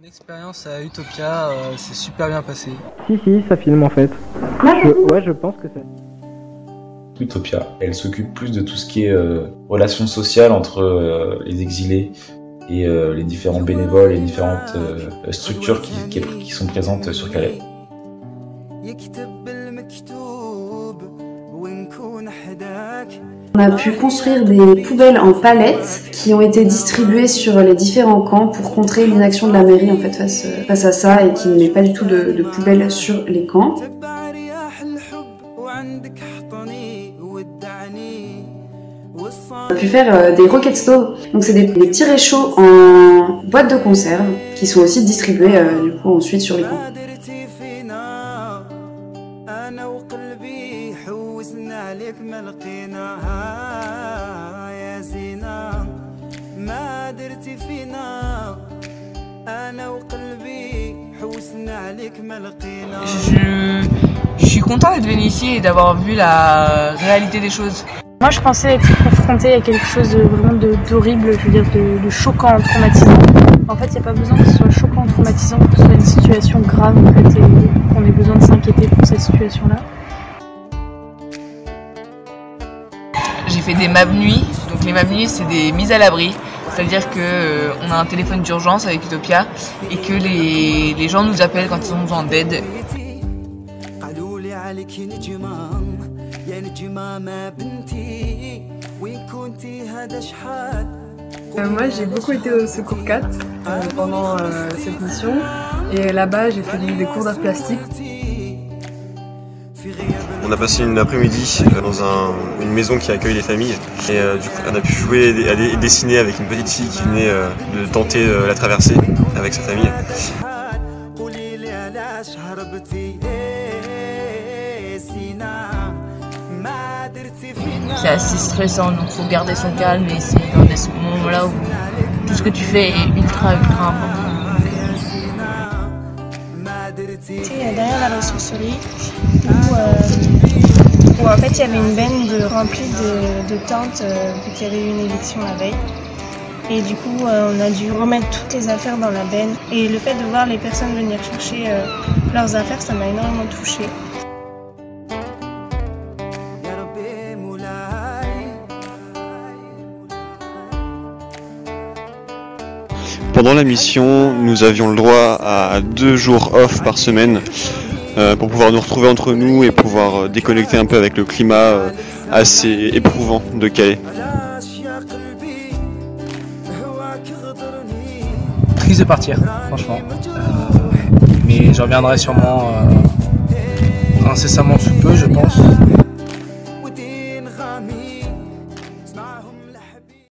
Mon expérience à Utopia, euh, c'est super bien passé. Si, si, ça filme en fait. Je- ouais, je pense que ça. Utopia. Elle s'occupe plus de tout ce qui est euh, relations sociales entre euh, les exilés et euh, les différents bénévoles et différentes euh, structures qui, qui- qui sont présentes sur Calais. On a pu construire des poubelles en palettes qui ont été distribuées sur les différents camps pour contrer l'inaction de la mairie en fait face, à ça et qui ne met pas du tout de, poubelles sur les camps. On a pu faire euh, des rocket stoves, donc c'est des, des petits réchauds en boîte de conserve qui sont aussi distribués euh, du coup ensuite sur les camps. انا وقلبي حوسنا عليك ما لقيناها يا زينة ما درتي فينا انا وقلبي حوسنا عليك ما لقيناها Je, je suis content d'être venu ici et d'avoir vu la réalité des choses. Moi, je pensais être confrontée à quelque chose de vraiment de- d'horrible, je veux dire de, de choquant, traumatisant. En fait, il n'y a pas besoin que ce soit choquant, traumatisant, que ce soit une situation grave en fait, et qu'on ait besoin de s'inquiéter pour cette situation-là. j'ai fait des MAB nuits. Donc les MAB nuits, c'est des mises à l'abri. C'est-à-dire qu'on euh, on a un téléphone d'urgence avec Utopia et que les, les, gens nous appellent quand ils ont besoin d'aide. Euh, moi, j'ai beaucoup été au Secours 4 euh, pendant cette mission. Et là-bas, j'ai fait des cours d'art plastique. On a passé une après-midi euh, dans une maison qui accueille les familles. Et euh, du coup, on a pu jouer à dé dessiner avec une petite fille qui venait euh, de tenter la traversée avec sa famille. C'est assez stressant, donc il faut garder son calme et c'est dans ce moment-là où tout ce que tu fais est ultra ultra important. C'est derrière la ressourcerie euh, où, en fait il y avait une benne remplie de, de tentes euh, y avait eu une élection la veille. Et du coup, euh, on a dû remettre toutes les affaires dans la benne. Et le fait de voir les personnes venir chercher leurs affaires, ça m'a énormément touchée. Pendant la mission, nous avions le droit à deux jours off par semaine euh, pour pouvoir nous retrouver entre nous et pouvoir euh, déconnecter un peu avec le climat euh, assez éprouvant de Calais. Triste de partir, franchement. Mais je reviendrai sûrement incessamment sous peu, je pense.